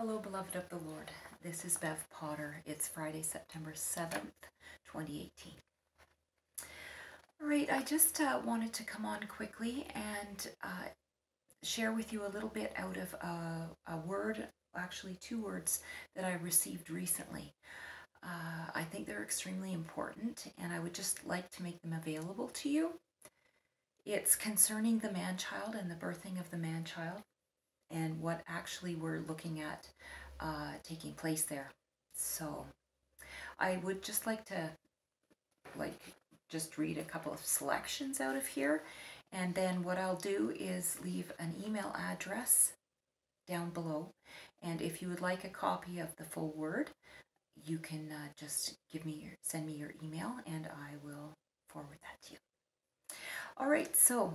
Hello, beloved of the Lord. This is Bev Potter. It's Friday, September 7th, 2018. All right, I just uh, wanted to come on quickly and uh, share with you a little bit out of a, a, word, actually, two words that I received recently. Uh, I think they're extremely important, and I would just like to make them available to you. It's concerning the man child and the birthing of the man child and what actually we're looking at uh, taking place there. So I would just like to like just read a couple of selections out of here and then what I'll do is leave an email address down below and if you would like a copy of the full word you can uh, just give me your send me your email and I will forward that to you. All right, so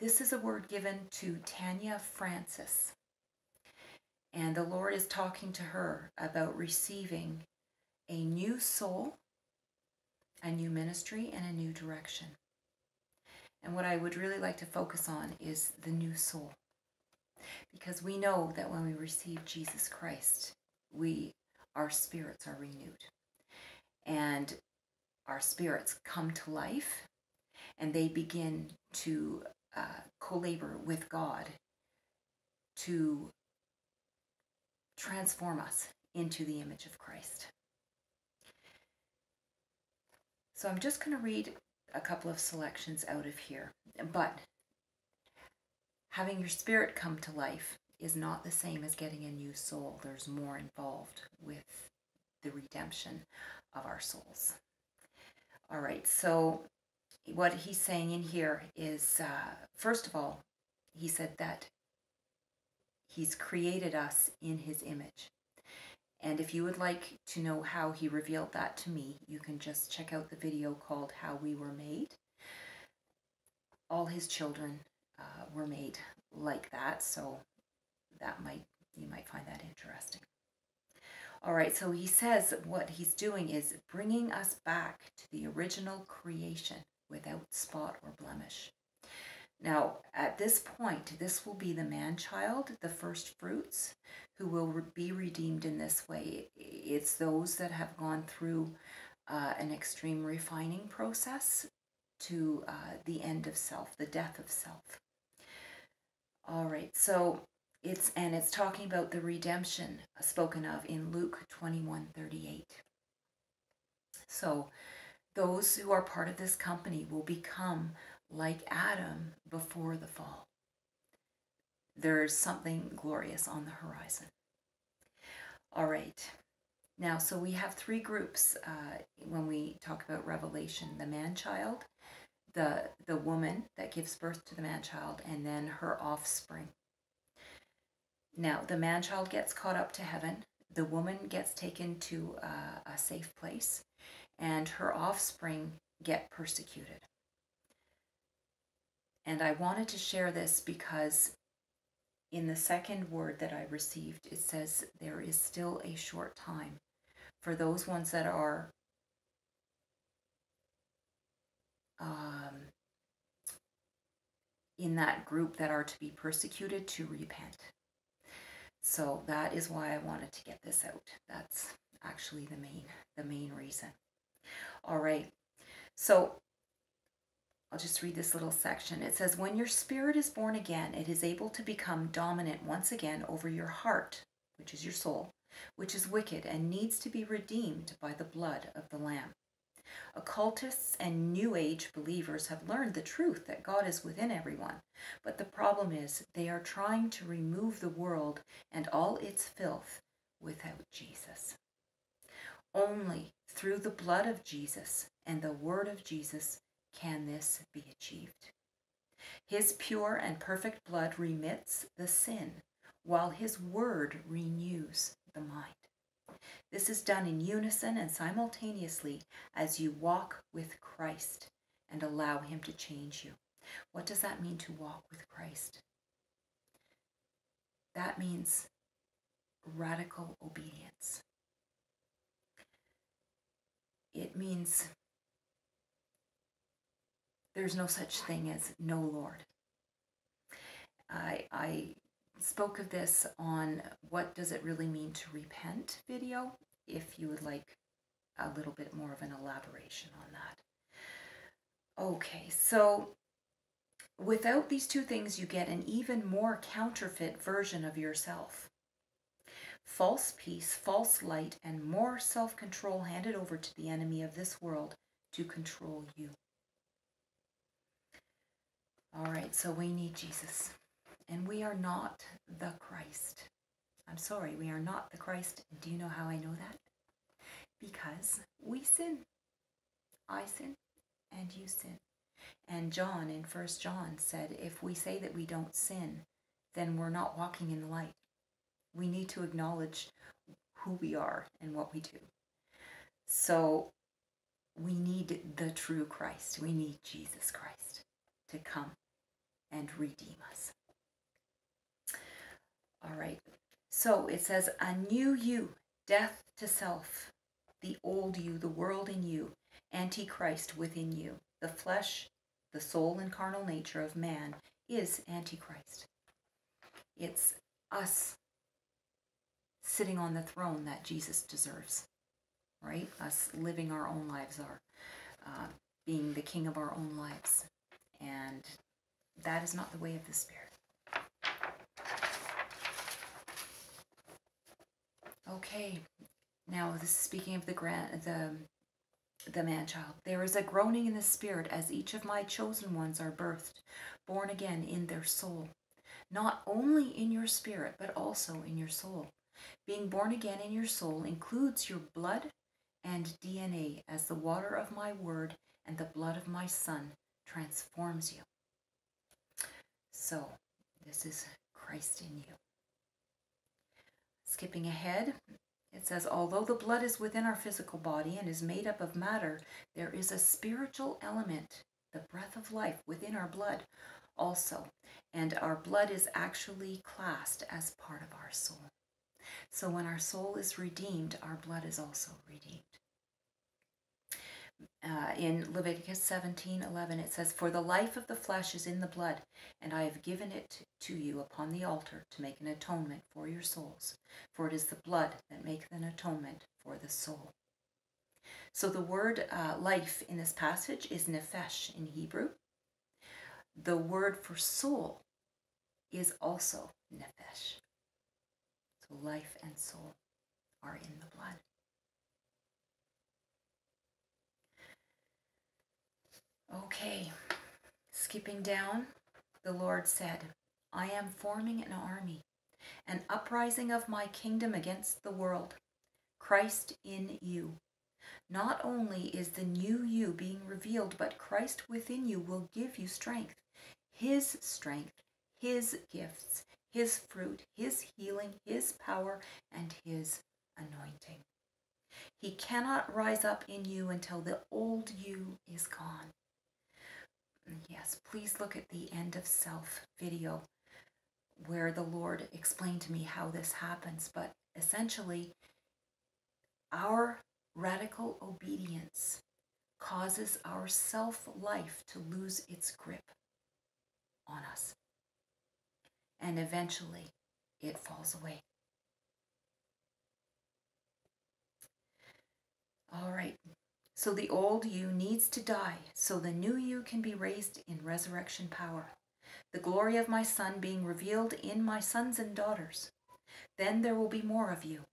this is a word given to Tanya Francis. And the Lord is talking to her about receiving a new soul, a new ministry, and a new direction. And what I would really like to focus on is the new soul. Because we know that when we receive Jesus Christ, we our spirits are renewed. And our spirits come to life and they begin to uh, co-labor with God to transform us into the image of Christ. So I'm just going to read a couple of selections out of here. But having your spirit come to life is not the same as getting a new soul. There's more involved with the redemption of our souls. All right, so what he's saying in here is uh, first of all, he said that he's created us in his image. And if you would like to know how he revealed that to me, you can just check out the video called How We Were Made. All his children uh, were made like that, so that might you might find that interesting. All right, so he says what he's doing is bringing us back to the original creation without spot or blemish. Now, at this point, this will be the man child, the first fruits, who will be redeemed in this way. It's those that have gone through uh, an extreme refining process to uh, the end of self, the death of self. All right, so it's and it's talking about the redemption spoken of in Luke 21 38. So those who are part of this company will become like Adam before the fall. There's something glorious on the horizon. All right. Now, so we have three groups uh, when we talk about Revelation the man child, the, the woman that gives birth to the man child, and then her offspring. Now, the man child gets caught up to heaven, the woman gets taken to uh, a safe place, and her offspring get persecuted. And I wanted to share this because in the second word that I received, it says there is still a short time for those ones that are um, in that group that are to be persecuted to repent. So that is why I wanted to get this out. That's actually the main the main reason. All right. So I'll just read this little section. It says, When your spirit is born again, it is able to become dominant once again over your heart, which is your soul, which is wicked and needs to be redeemed by the blood of the Lamb. Occultists and New Age believers have learned the truth that God is within everyone, but the problem is they are trying to remove the world and all its filth without Jesus. Only through the blood of Jesus and the word of Jesus can this be achieved. His pure and perfect blood remits the sin, while his word renews the mind. This is done in unison and simultaneously as you walk with Christ and allow him to change you. What does that mean to walk with Christ? That means radical obedience. It means there's no such thing as no Lord. I, I spoke of this on what does it really mean to repent video, if you would like a little bit more of an elaboration on that. Okay, so without these two things, you get an even more counterfeit version of yourself. False peace, false light, and more self control handed over to the enemy of this world to control you. All right, so we need Jesus. And we are not the Christ. I'm sorry, we are not the Christ. Do you know how I know that? Because we sin. I sin and you sin. And John in First John said, if we say that we don't sin, then we're not walking in the light. We need to acknowledge who we are and what we do. So we need the true Christ. We need Jesus Christ to come and redeem us. All right. So it says, a new you, death to self, the old you, the world in you, Antichrist within you. The flesh, the soul, and carnal nature of man is Antichrist. It's us sitting on the throne that Jesus deserves, right? Us living our own lives, are, uh, being the king of our own lives. And that is not the way of the Spirit. Okay, now this is speaking of the grand the the man child. There is a groaning in the spirit as each of my chosen ones are birthed, born again in their soul. Not only in your spirit, but also in your soul. Being born again in your soul includes your blood and DNA as the water of my word and the blood of my son transforms you. So, this is Christ in you. Skipping ahead, it says, although the blood is within our physical body and is made up of matter, there is a spiritual element, the breath of life, within our blood also. And our blood is actually classed as part of our soul. So when our soul is redeemed, our blood is also redeemed uh, in Leviticus 17 11, it says, For the life of the flesh is in the blood, and I have given it to you upon the altar to make an atonement for your souls. For it is the blood that maketh an atonement for the soul. So the word uh, life in this passage is nephesh in Hebrew. The word for soul is also nephesh. Life and soul are in the blood. Okay, skipping down, the Lord said, I am forming an army, an uprising of my kingdom against the world. Christ in you. Not only is the new you being revealed, but Christ within you will give you strength. His strength, His gifts, His fruit, His healing, His power, and His anointing. He cannot rise up in you until the old you is gone. Yes, please look at the end of self video where the Lord explained to me how this happens. But essentially, our radical obedience causes our self life to lose its grip on us. And eventually, it falls away. All right, so the old you needs to die, so the new you can be raised in resurrection power. The glory of my Son being revealed in my sons and daughters. Then there will be more of you.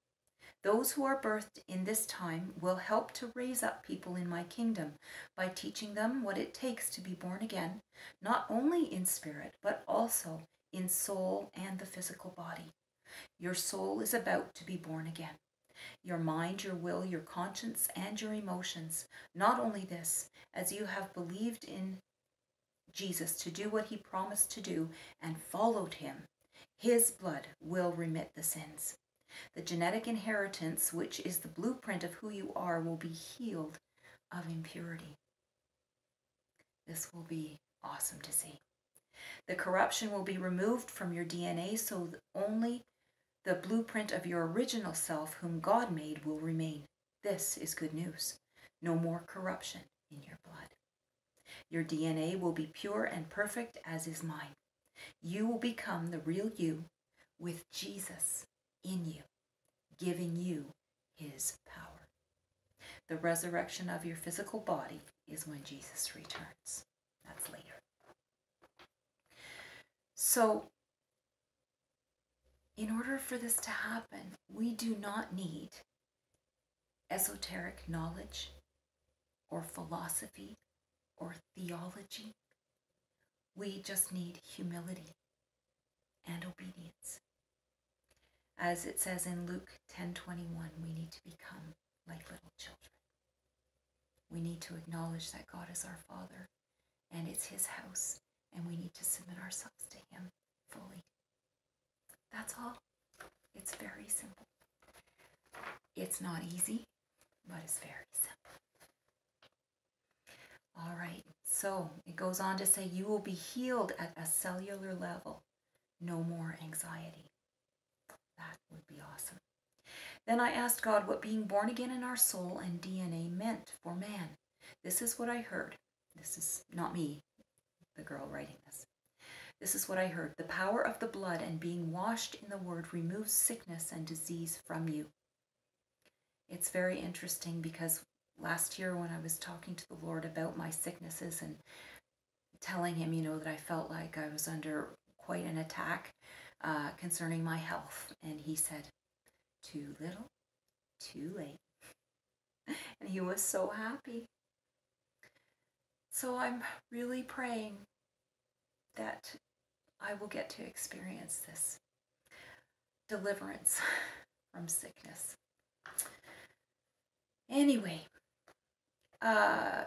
Those who are birthed in this time will help to raise up people in my kingdom by teaching them what it takes to be born again, not only in spirit, but also in soul and the physical body. Your soul is about to be born again your mind, your will, your conscience, and your emotions. Not only this, as you have believed in Jesus to do what he promised to do and followed him, his blood will remit the sins. The genetic inheritance, which is the blueprint of who you are, will be healed of impurity. This will be awesome to see. The corruption will be removed from your DNA so only the blueprint of your original self, whom God made, will remain. This is good news. No more corruption in your blood. Your DNA will be pure and perfect as is mine. You will become the real you, with Jesus in you, giving you his power. The resurrection of your physical body is when Jesus returns. That's later. So, in order for this to happen, we do not need esoteric knowledge or philosophy or theology. We just need humility and obedience. As it says in Luke 10:21, we need to become like little children. We need to acknowledge that God is our Father and it's his house and we need to submit ourselves to him fully. That's all. It's very simple. It's not easy, but it's very simple. All right, so it goes on to say, You will be healed at a cellular level. No more anxiety. That would be awesome. Then I asked God what being born again in our soul and DNA meant for man. This is what I heard. This is not me, the girl writing this. This is what I heard. The power of the blood and being washed in the word removes sickness and disease from you. It's very interesting because last year when I was talking to the Lord about my sicknesses and telling him, you know, that I felt like I was under quite an attack uh, concerning my health, and he said, Too little, too late. and he was so happy. So I'm really praying that I will get to experience this deliverance from sickness. Anyway, uh,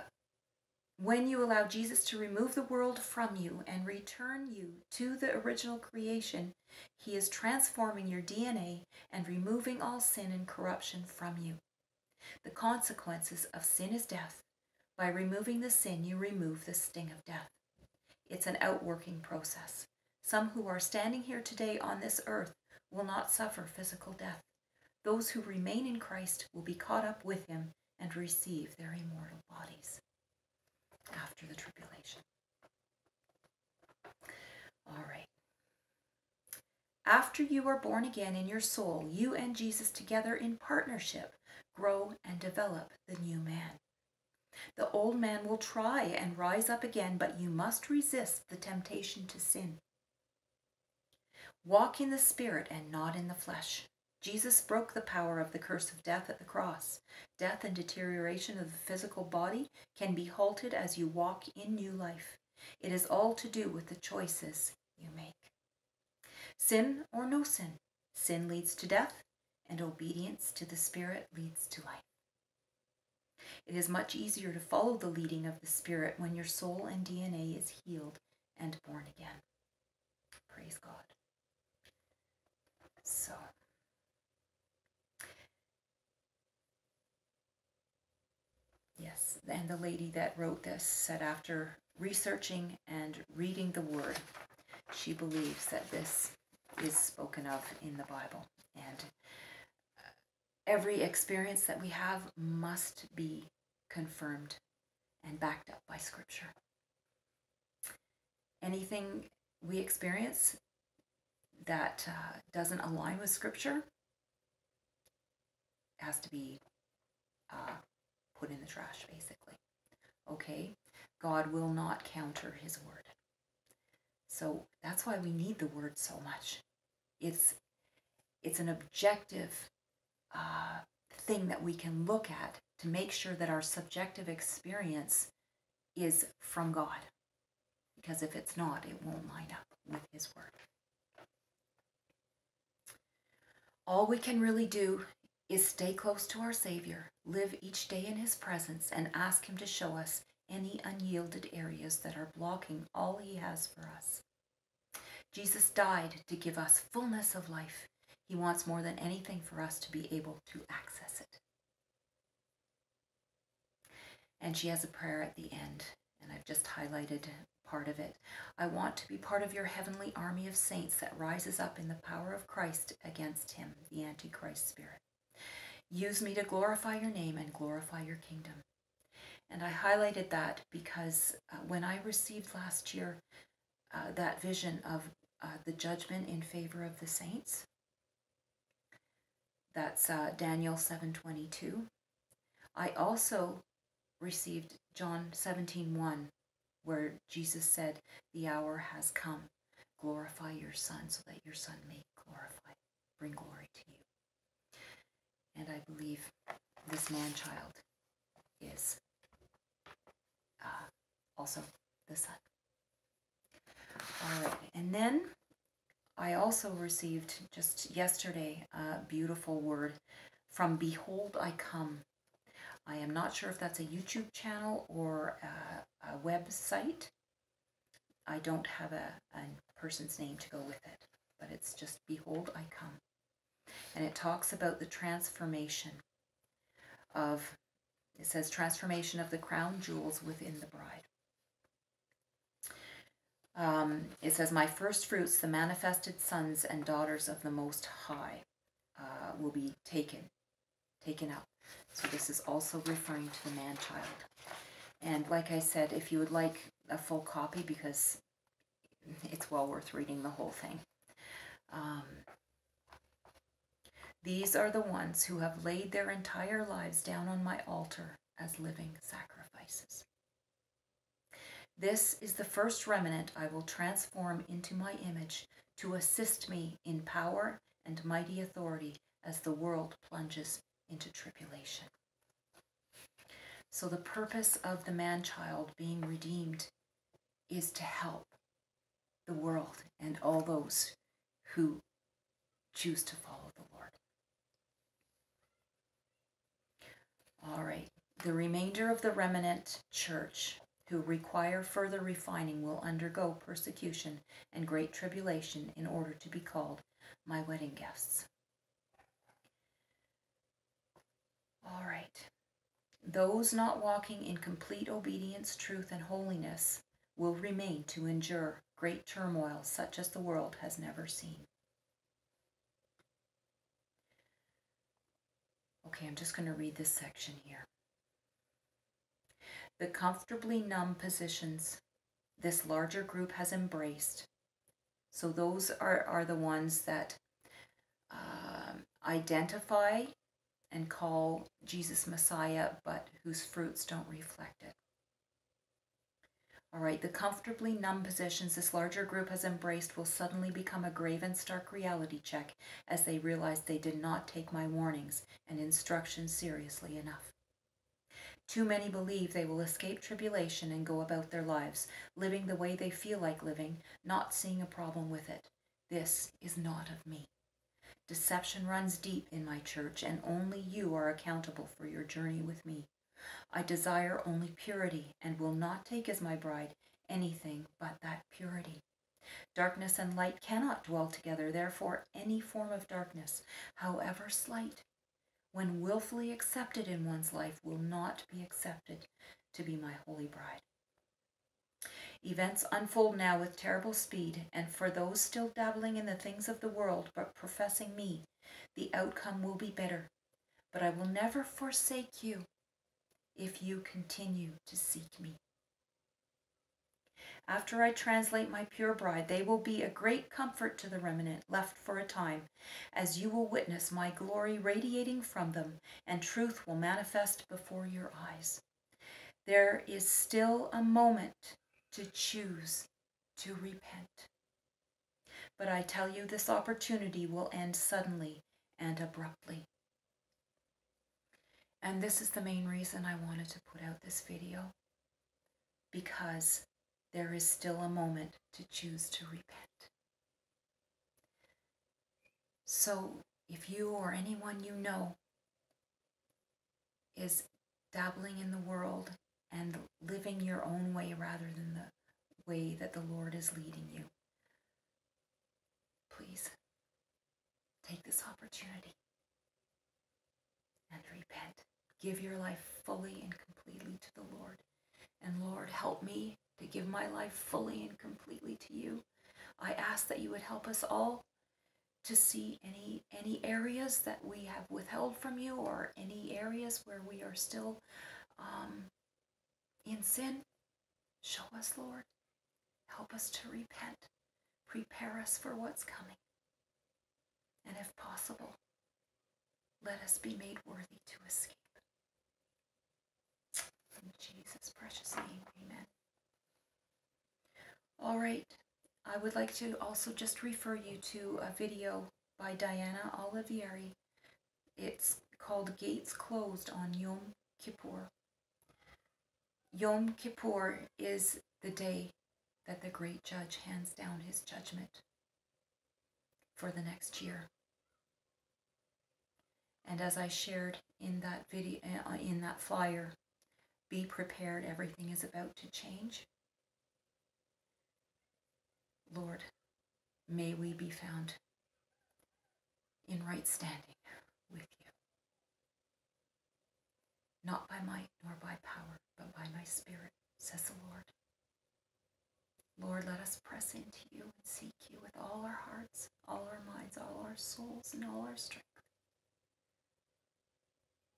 when you allow Jesus to remove the world from you and return you to the original creation, he is transforming your DNA and removing all sin and corruption from you. The consequences of sin is death. By removing the sin, you remove the sting of death. It's an outworking process. Some who are standing here today on this earth will not suffer physical death. Those who remain in Christ will be caught up with him and receive their immortal bodies after the tribulation. All right. After you are born again in your soul, you and Jesus together in partnership grow and develop the new man. The old man will try and rise up again, but you must resist the temptation to sin. Walk in the Spirit and not in the flesh. Jesus broke the power of the curse of death at the cross. Death and deterioration of the physical body can be halted as you walk in new life. It is all to do with the choices you make. Sin or no sin, sin leads to death, and obedience to the Spirit leads to life. It is much easier to follow the leading of the Spirit when your soul and DNA is healed and born again. Praise God. So. Yes, and the lady that wrote this said after researching and reading the word, she believes that this is spoken of in the Bible. And every experience that we have must be confirmed and backed up by Scripture. Anything we experience that uh, doesn't align with Scripture has to be uh, put in the trash, basically. Okay? God will not counter his word. So that's why we need the word so much. It's it's an objective uh, thing that we can look at to make sure that our subjective experience is from God. Because if it's not, it won't line up with His Word. All we can really do is stay close to our Savior, live each day in His presence, and ask Him to show us any unyielded areas that are blocking all He has for us. Jesus died to give us fullness of life. He wants more than anything for us to be able to access it. And she has a prayer at the end, and I've just highlighted part of it. I want to be part of your heavenly army of saints that rises up in the power of Christ against him, the Antichrist spirit. Use me to glorify your name and glorify your kingdom. And I highlighted that because uh, when I received last year uh, that vision of uh, the judgment in favor of the saints. That's uh, Daniel 7:22. I also received John 17:1 where Jesus said, "The hour has come. Glorify your son so that your son may glorify, bring glory to you." And I believe this man child is uh, also the son. All right, and then I also received just yesterday a beautiful word from Behold I Come. I am not sure if that's a YouTube channel or a, a website. I don't have a, a person's name to go with it, but it's just Behold I Come. And it talks about the transformation of, it says, transformation of the crown jewels within the bride. Um, it says, My first fruits, the manifested sons and daughters of the Most High, uh, will be taken, taken up. So this is also referring to the man child. And like I said, if you would like a full copy, because it's well worth reading the whole thing. Um, these are the ones who have laid their entire lives down on my altar as living sacrifices. This is the first remnant I will transform into my image to assist me in power and mighty authority as the world plunges into tribulation. So, the purpose of the man child being redeemed is to help the world and all those who choose to follow the Lord. All right, the remainder of the remnant church who require further refining will undergo persecution and great tribulation in order to be called my wedding guests. All right. Those not walking in complete obedience, truth, and holiness will remain to endure great turmoil such as the world has never seen. Okay, I'm just going to read this section here. The comfortably numb positions this larger group has embraced. So those are, are the ones that uh, identify and call Jesus Messiah, but whose fruits don't reflect it. All right, the comfortably numb positions this larger group has embraced will suddenly become a grave and stark reality check as they realize they did not take my warnings and instructions seriously enough. Too many believe they will escape tribulation and go about their lives, living the way they feel like living, not seeing a problem with it. This is not of me. Deception runs deep in my church, and only you are accountable for your journey with me. I desire only purity and will not take as my bride anything but that purity. Darkness and light cannot dwell together, therefore, any form of darkness, however slight, when willfully accepted in one's life, will not be accepted to be my holy bride. Events unfold now with terrible speed, and for those still dabbling in the things of the world but professing me, the outcome will be bitter. But I will never forsake you if you continue to seek me. After I translate my pure bride, they will be a great comfort to the remnant left for a time, as you will witness my glory radiating from them, and truth will manifest before your eyes. There is still a moment to choose to repent. But I tell you, this opportunity will end suddenly and abruptly. And this is the main reason I wanted to put out this video because there is still a moment to choose to repent. So, if you or anyone you know is dabbling in the world and living your own way rather than the way that the Lord is leading you. Please take this opportunity and repent. Give your life fully and completely to the Lord. And Lord, help me to give my life fully and completely to you. I ask that you would help us all to see any any areas that we have withheld from you or any areas where we are still um, in sin, show us, Lord. Help us to repent. prepare us for what's coming. And if possible, let us be made worthy to escape. In Jesus' precious name, amen. All right, I would like to also just refer you to a video by Diana Olivieri. It's called Gates Closed on Yom Kippur. Yom Kippur is the day that the great judge hands down his judgment for the next year. And as I shared in that video, uh, in that flyer, be prepared, everything is about to change. Lord, may we be found in right standing with you. Not by might nor by power, but by my Spirit, says the Lord. Lord, let us press into you and seek you with all our hearts, all our minds, all our souls, and all our strength.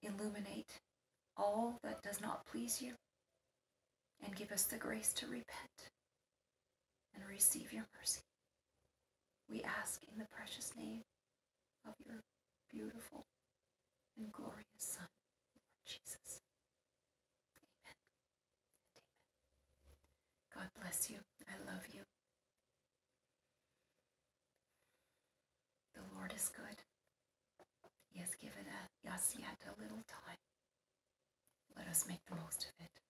Illuminate all that does not please you and give us the grace to repent and receive your mercy. We ask in the precious name of your beautiful and glorious Son, Lord Jesus. Amen. Amen. God bless you. I love you. The Lord is good. He has given us yet a little time. Let us make the most of it.